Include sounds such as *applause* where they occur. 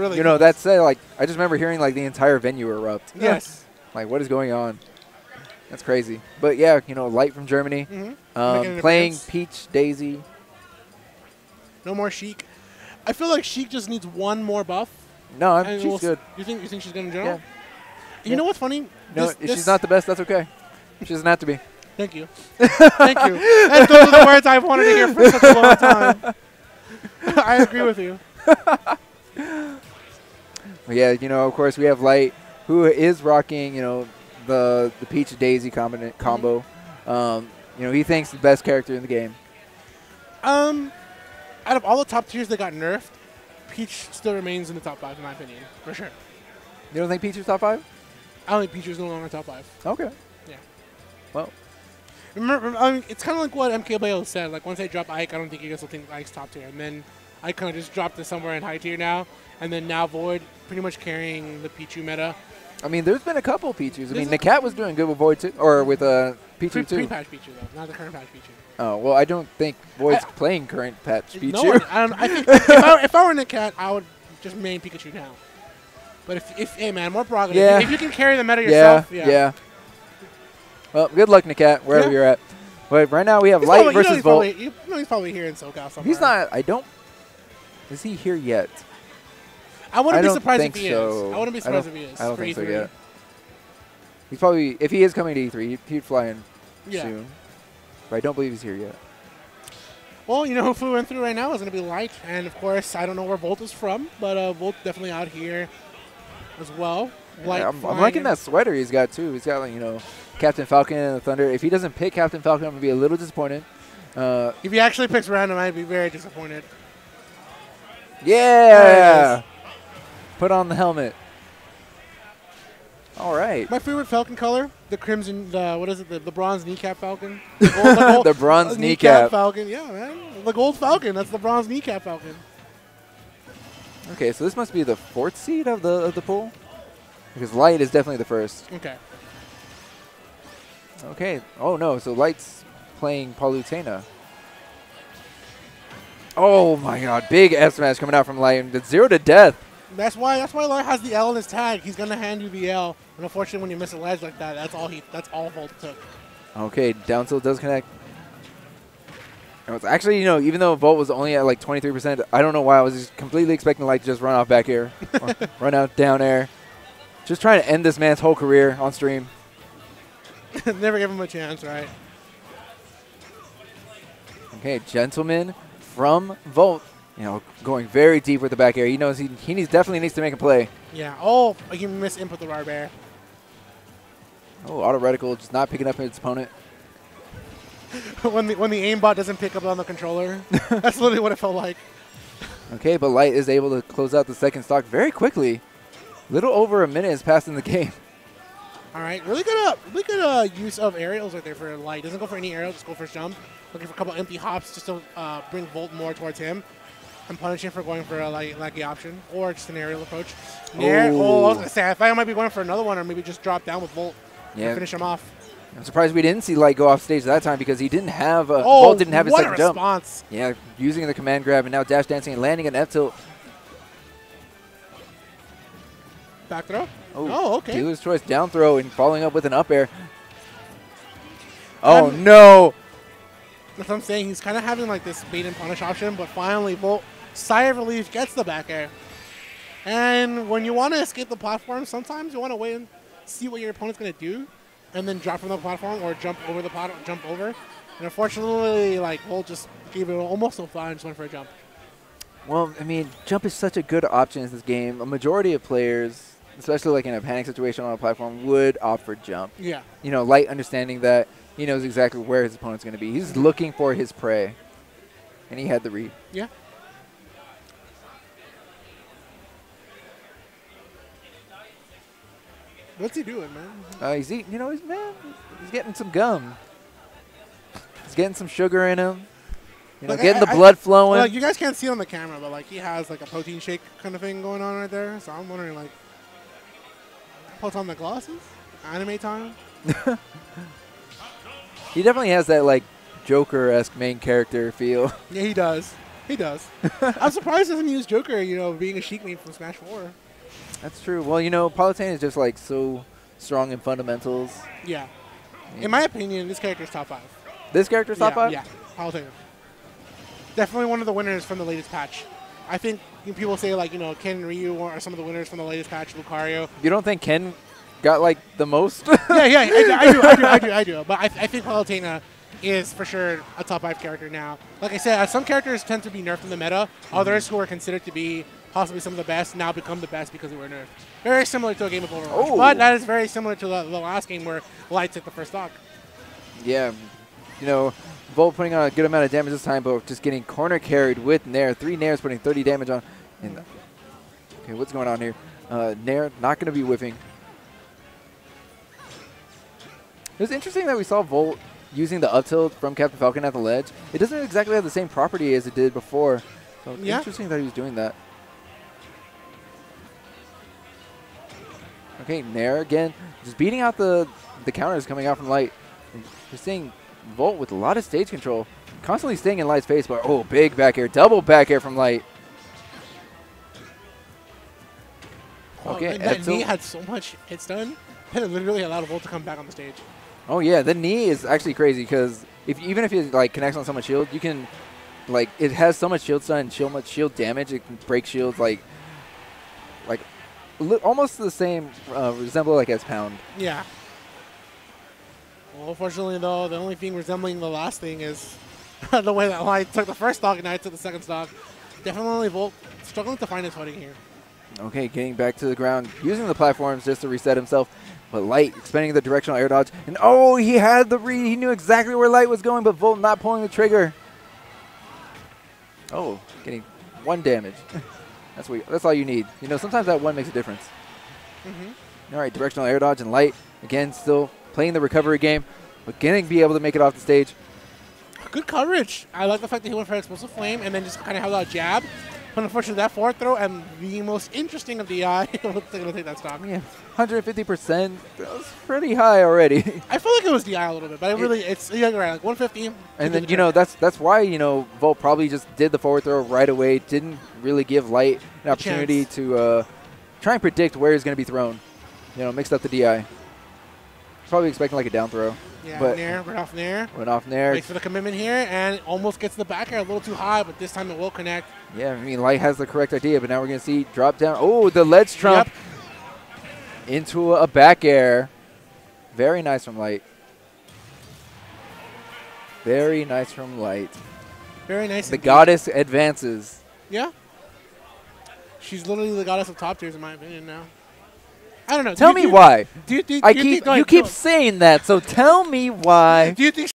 really. You know, close. that's uh, like I just remember hearing like the entire venue erupt. yes. Like, what is going on? That's crazy. But yeah, you know, Light from Germany, Mm-hmm. Um, playing appearance. Peach Daisy. No more Sheik. I feel like Sheik just needs one more buff. No, I'm, she's we'll good. You think you think she's good in general? Yeah. You know what's funny? No, This- if this- she's not the best, that's okay. She doesn't have to be. Thank you. Thank you. *laughs* And those are the words I've wanted to hear for such a long time. *laughs* I agree with you. Yeah, you know, of course, we have Light, who is rocking, you know, the the Peach Daisy combina- combo. Um, you know, he thinks the best character in the game. Um, out of all the top tiers that got nerfed, Peach still remains in the top five, in my opinion, for sure. You don't think Peach is top five? I don't think Peach is no longer top five. Okay. Yeah. Well, Remember, I mean, it's kind of like what MkLeo said. Like once I drop Ike, I don't think you guys will think Ike's top tier, and then I kind of just dropped it somewhere in high tier now, and then now Void pretty much carrying the Pichu meta. I mean, there's been a couple Pichus. I mean, Nakat was doing good with Void too, or with uh, Pichu Pre- too. pre-patch Pichu though, not the current patch Pichu. Oh well, I don't think Void's I- playing current patch Pichu. No, I, I think if, I, if I were in the cat, I would just main Pikachu now. But if, if hey man, more prerogative. Yeah. If you can carry the meta yourself, yeah, yeah. Well, good luck, Nakat, wherever Yeah. you're at. But right now we have He's Light probably, you know versus he's Volt. Probably, you know he's probably here in SoCal somewhere. He's not. I don't. Is he here yet? I wouldn't I be surprised if he so. is. I wouldn't be surprised if he is. I don't think so E3. yet. He's probably if he is coming to E3, he'd, he'd fly in Yeah. soon. But I don't believe he's here yet. Well, you know who flew in through right now is going to be Light, and of course, I don't know where Volt is from, but uh, Volt definitely out here as well. Light Yeah, I'm, I'm liking that sweater he's got too. He's got like you know, Captain Falcon and the Thunder. If he doesn't pick Captain Falcon, I'm gonna be a little disappointed. Uh, If he actually picks random, I'd be very disappointed. Yeah. Put on the helmet. All right. My favorite Falcon color, the crimson, the what is it, the, the bronze kneecap Falcon? *laughs* The, gold, the, gold- The bronze uh, kneecap. Falcon, yeah, man. The gold Falcon, that's the bronze kneecap Falcon. Okay, so this must be the fourth seed of the of the pool, because Light is definitely the first. Okay. Okay. Oh no, so Light's playing Palutena. Oh my God! Big S smash coming out from Light. It's zero to death. That's why that's why Light has the L in his tag. He's gonna hand you the L. And unfortunately, when you miss a ledge like that, that's all he that's all Volt took. Okay, down tilt does connect. And it's actually, you know, even though Volt was only at like 23%, I don't know why I was just completely expecting Light to just run off back air, or *laughs* run out down air. Just trying to end this man's whole career on stream. *laughs* Never give him a chance, right? Okay, gentleman from Volt, you know, going very deep with the back air. He knows he, he needs definitely needs to make a play. Yeah. Oh, he missed input the rar bear. Oh, auto reticle just not picking up his opponent. *laughs* when the when the aimbot doesn't pick up on the controller, *laughs* that's literally what it felt like. Okay, but Light is able to close out the second stock very quickly. Little over a minute has passed in the *laughs* game. All right, really good uh, really good uh, use of aerials right there for Light. Doesn't go for any aerials, just go for his jump. Looking for a couple empty hops just to uh, bring Volt more towards him. And punish him for going for a like lucky option or just an aerial approach. Nair, oh, I was gonna say I thought I might be going for another one or maybe just drop down with Volt Yeah. and finish him off. I'm surprised we didn't see Light go off stage that time because he didn't have a Oh, Volt didn't have his what second a jump. response! Yeah, using the command grab and now dash dancing and landing an F tilt. Back throw. Oh, Oh, okay. Dealer's choice down throw and following up with an up air. Oh Um, no! That's what I'm saying. He's kind of having like this bait and punish option, but finally, Volt, sigh of relief, gets the back air. And when you want to escape the platform, sometimes you want to wait and see what your opponent's going to do, and then drop from the platform or jump over the pot, jump over. And unfortunately, like Volt just gave it almost no fly and just went for a jump. Well, I mean, jump is such a good option in this game. A majority of players, especially like in a panic situation on a platform, would opt for jump. Yeah. You know, Light understanding that he knows exactly where his opponent's going to be. He's looking for his prey, and he had the read. Yeah. What's he doing, man? Uh, he's eating, you know, he's man, he's getting some gum. He's getting some sugar in him. You know, Like, getting I- the I- blood flowing. Like you guys can't see it on the camera, but like he has like a protein shake kind of thing going on right there. So I'm wondering like, puts on the glasses, anime time. *laughs* he definitely has that like Joker-esque main character feel. *laughs* Yeah, he does. He does. *laughs* I'm surprised he doesn't use Joker, you know, being a Sheik main from Smash 4. That's true. Well, you know, Palutena is just like so strong in fundamentals. Yeah. In my opinion, this character is top five. This character's top yeah, five? Yeah, Palutena. Definitely one of the winners from the latest patch. I think people say like you know Ken and Ryu are some of the winners from the latest patch. Lucario. You don't think Ken got like the most? *laughs* yeah, yeah, I do, I do, I do, I do, I do. But I, I think Palutena is for sure a top five character now. Like I said, uh, some characters tend to be nerfed in the meta. Others who are considered to be possibly some of the best now become the best because they were nerfed. Very similar to a game of Overwatch. Oh. But that is very similar to the, the last game where Light took the first stock. yeah. You know, Volt putting on a good amount of damage this time, but just getting corner carried with Nair. Three Nairs putting 30 damage on. And okay, what's going on here? Uh, Nair not going to be whiffing. It was interesting that we saw Volt using the up tilt from Captain Falcon at the ledge. It doesn't exactly have the same property as it did before. So Yeah. interesting that he was doing that. Okay, Nair again, just beating out the the counters coming out from Light. We're seeing Volt with a lot of stage control, constantly staying in Light's face, but oh, big back air, double back air from Light. Okay, Oh, that knee had so much hits done *laughs* that it literally allowed Volt to come back on the stage. Oh yeah, the knee is actually crazy because if even if it like connects on someone's shield, you can like it has so much shield stun and shield much shield damage. It can break shields like like li- almost the same uh, resemble like as pound. Yeah. Well, unfortunately, though, the only thing resembling the last thing is *laughs* the way that Light took the first stock and I took the second stock. Definitely Volt struggling to find his footing here. Okay, getting back to the ground, using the platforms just to reset himself. But Light expending the directional air dodge, and oh, he had the read. He knew exactly where Light was going, but Volt not pulling the trigger. Oh, getting one damage. *laughs* that's what. That's all you need. You know, sometimes that one makes a difference. Mm-hmm. All right, directional air dodge and light. Again, still playing the recovery game, but getting be able to make it off the stage. Good coverage. I like the fact that he went for explosive flame and then just kind of held out a jab. But unfortunately, that forward throw and the most interesting of the eye was going to take that stock. Yeah, 150%. That was pretty high already. *laughs* I feel like it was DI a little bit, but it really, it's yeah, you're right, like 150. and then, you know, that's that's why, you know, Volt probably just did the forward throw right away. Didn't really give Light an opportunity to uh, try and predict where he's going to be thrown. You know, mixed up the DI. Probably expecting like a down throw. yeah, but- Nair, right off Nair. Went off there. Waits for the commitment here and almost gets the back air a little too high, but this time it will connect. Yeah, I mean, Light has the correct idea, but now we're going to see drop down. Oh, the ledge trump Yep. into a back air. Very nice from Light. Very nice from Light. Very nice. The indeed. goddess advances. Yeah. She's literally the goddess of top tiers, in my opinion. Now. I don't know. Tell do me why. Do you think? I you keep think, you ahead, keep saying that, so tell me why. Do you think